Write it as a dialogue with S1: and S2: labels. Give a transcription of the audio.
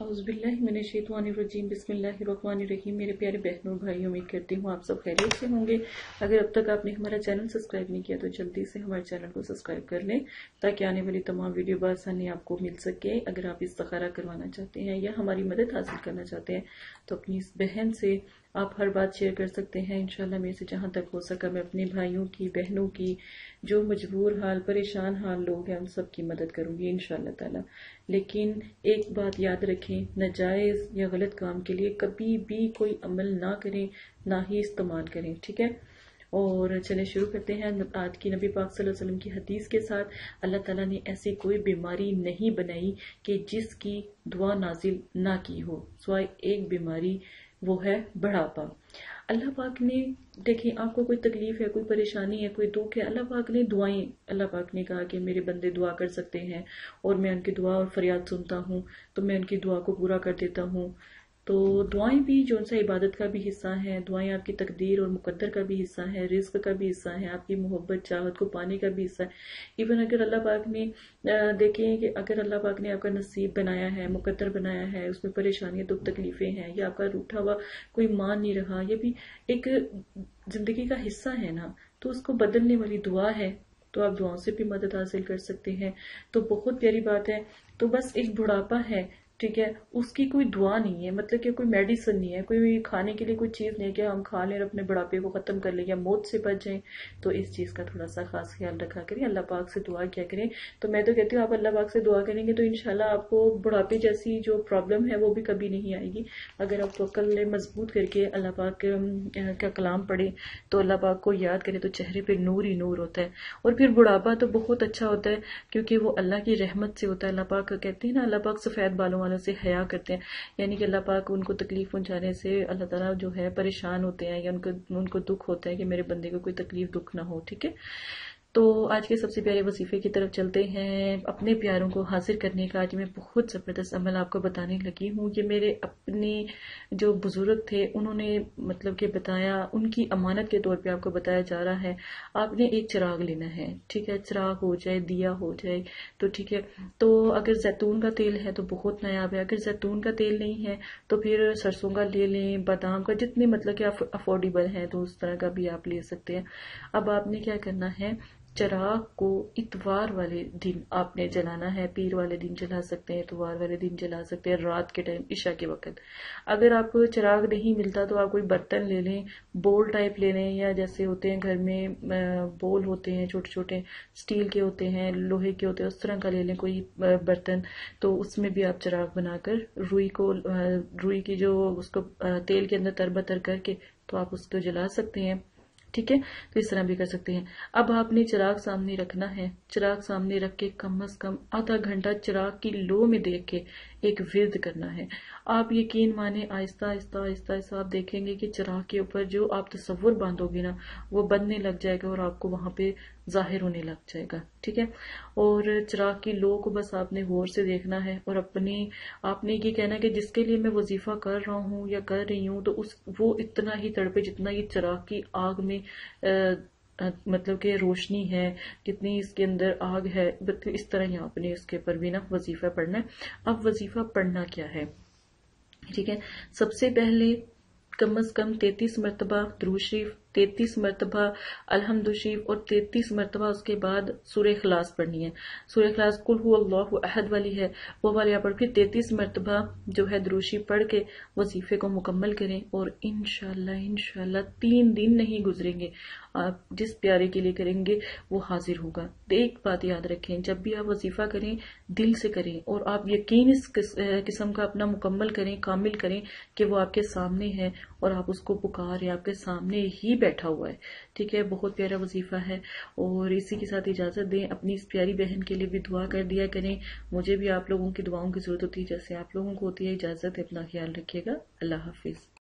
S1: अज़बिल्लिमिनशैतवानरजीम बिस्मिल्लाहिर्रहमानिर्रहीम मेरे प्यारे बहनों भाई उम्मीद करती हूँ आप सब खैरियत से होंगे। अगर अब तक आपने हमारा चैनल सब्सक्राइब नहीं किया तो जल्दी से हमारे चैनल को सब्सक्राइब कर लें, ताकि आने वाली तमाम वीडियो बसानी आपको मिल सके। अगर आप इस्तखारा करवाना चाहते हैं या हमारी मदद हासिल करना चाहते हैं तो अपनी इस बहन से आप हर बात शेयर कर सकते हैं। इनशाला मेरे से जहाँ तक हो सका मैं अपने भाइयों की, बहनों की जो मजबूर हाल, परेशान हाल लोग हैं, उन सब की मदद करूँगी इनशाला ताला। लेकिन एक बात याद रखें नजायज़ या गलत काम के लिए कभी भी कोई अमल ना करें, ना ही इस्तेमाल करें, ठीक है? और चले शुरू करते हैं आज की नबी पाक सल्लल्लाहु अलैहि वसल्लम की हदीस के साथ। अल्लाह ताला ने ऐसी कोई बीमारी नहीं बनाई कि जिसकी दुआ नाजिल ना की हो सवाए एक बीमारी, वो है बढ़ापा। अल्लाह पाक ने, देखें, आपको कोई तकलीफ़ है, कोई परेशानी है, कोई दुख है, अल्लाह पाक ने दुआएँ, अल्लाह पाक ने कहा कि मेरे बंदे दुआ कर सकते हैं और मैं उनकी दुआ और फरियाद सुनता हूँ तो मैं उनकी दुआ को पूरा कर देता हूँ। तो दुआएँ भी जो सा इबादत का भी हिस्सा है, दुआएँ आपकी तकदीर और मुकद्दर का भी हिस्सा है रिस्क का भी हिस्सा है, आपकी मोहब्बत, चाहत को पाने का भी हिस्सा है। इवन अगर अल्लाह पाक ने देखें कि अगर अल्लाह पाक ने आपका नसीब बनाया है, मुकद्दर बनाया है, उसमें परेशानियाँ दुख तकलीफें हैं, या आपका रूठा हुआ कोई मान नहीं रहा, ये भी एक ज़िंदगी का हिस्सा है ना तो उसको बदलने वाली दुआ है तो आप दुआओं से भी मदद हासिल कर सकते हैं। तो बहुत प्यारी बात है। तो बस एक बुढ़ापा है ठीक है, उसकी कोई दुआ नहीं है मतलब कि कोई मेडिसिन नहीं है, कोई खाने के लिए कोई चीज़ नहीं है कि हम खा लें और अपने बुढ़ापे को ख़त्म कर लें या मौत से बच। जाएँ तो इस चीज़ का थोड़ा सा खास ख्याल रखा करें, अल्लाह पाक से दुआ क्या करें। तो मैं तो कहती हूँ, आप अल्लाह पाक से दुआ करेंगे तो इनशाला आपको बुढ़ापे जैसी जो प्रॉब्लम है वो भी कभी नहीं आएगी। अगर आप वकल मज़बूत करके अल्लाह पाक का कलाम पढ़े तो अल्लाह पाक को याद करें तो चेहरे पर नूर ही नूर होता है। और फिर बुढ़ापा तो बहुत अच्छा होता है, क्योंकि वो अल्लाह की रहमत से होता है। अल्लाह पाक कहते हैं ना, अल्लाह पाक सफ़ेद बालों वालों से हया करते हैं। यानी कि अल्लाह पाक उनको तकलीफ़ पहुँचाने से अल्लाह ताला जो है परेशान होते हैं या उनको उनको दुख होता है कि मेरे बंदे को कोई तकलीफ़, दुख ना हो, ठीक है? तो आज के सबसे प्यारे वसीफ़े की तरफ़ चलते हैं। अपने प्यारों को हासिल करने का आज मैं बहुत ज़बरदस्त अमल आपको बताने लगी हूँ। ये मेरे अपने जो बुज़ुर्ग थे, उन्होंने मतलब कि बताया, उनकी अमानत के तौर पे आपको बताया जा रहा है। आपने एक चिराग लेना है, ठीक है? चिराग हो जाए, दिया हो जाए तो ठीक है। तो अगर जैतून का तेल है तो बहुत नायाब है। अगर जैतून का तेल नहीं है तो फिर सरसों का ले लें, बादाम का, जितने मतलब कि अफोर्डेबल है तो उस तरह का भी आप ले सकते हैं। अब आपने क्या करना है चराग को इतवार वाले दिन आपने जलाना है, पीर वाले दिन जला सकते हैं, इतवार वाले दिन जला सकते हैं, रात के टाइम ईशा के वक्त। अगर आपको चराग नहीं मिलता तो आप कोई बर्तन ले लें, बोल टाइप ले लें, या जैसे होते हैं घर में बोल होते हैं छोटे छोटे स्टील के होते हैं, लोहे के होते हैं, उस तरह का ले लें कोई बर्तन तो उसमें भी आप चराग बनाकर रुई को रुई की जो उसको तेल के अंदर तरबतर करके तो आप उसको जला सकते हैं। ठीक है? तो इस तरह भी कर सकते हैं। अब आपने चिराग सामने रखना है। चिराग सामने रख के कम अज कम आधा घंटा चिराग की लो में देख के एक विद करना है। आप यकीन माने आहिस्ता आहिस्ता आहिस्ता आहिस्ता आप देखेंगे कि चिराग के ऊपर जो आप तस्वुर बांधोगे ना, वो बनने लग जाएगा और आपको वहाँ पे ज़ाहिर होने लग जाएगा। ठीक है? और चिराग की लो को बस आपने गौर से देखना है और अपने आपने ये कहना है कि जिसके लिए मैं वजीफा कर रहा हूँ या कर रही हूँ तो उस वो इतना ही तड़पे जितना ये चिराग की आग में आ, मतलब कि रोशनी है कितनी इसके अंदर आग है इस तरह ही आपने इसके ऊपर भी ना वजीफा पढ़ना है। अब वजीफा पढ़ना क्या है? ठीक है? सबसे पहले कम अज कम तैतीस मरतबा द्रूशरीफ तैतीस मरतबा अलहमद शरीफ और तैतीस मरतबा उसके बाद सूर्य खलास पढ़नी है। सूर्य खलास कुल अल्लाह अहद वाली है। वो वाली आप पढ़ के तैतीस मरतबा जो है द्रोशी पढ़ के वजीफे को मुकम्मल करें और इनशाला इनशाला तीन दिन नहीं गुजरेंगे। आप जिस प्यारे के लिए करेंगे, वो हाजिर होगा। एक बात याद रखें, जब भी आप वजीफा करें, दिल से करें और आप यकीन इस किस्म का अपना मुकम्मल करें, कामिल करें कि वो आपके सामने है और आप उसको पुकार आपके सामने ही बैठा हुआ है। ठीक है, बहुत प्यारा वजीफा है और इसी के साथ इजाज़त दें। अपनी इस प्यारी बहन के लिए भी दुआ कर दिया करें। मुझे भी आप लोगों की दुआओं की ज़रूरत होती है, जैसे आप लोगों को होती है। इजाज़त अपना ख्याल रखिएगा। अल्लाह हाफिज।